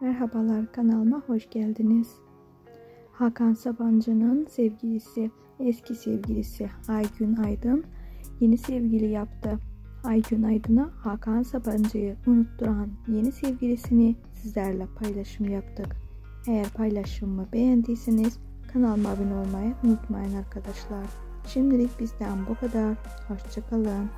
Merhabalar kanalıma hoş geldiniz. Hakan Sabancı'nın sevgilisi, eski sevgilisi Aygün Aydın yeni sevgili yaptı. Aygün Aydın'a Hakan Sabancı'yı unutturan yeni sevgilisini sizlerle paylaşım yaptık. Eğer paylaşımımı beğendiyseniz kanalıma abone olmayı unutmayın arkadaşlar. Şimdilik bizden bu kadar. Hoşçakalın.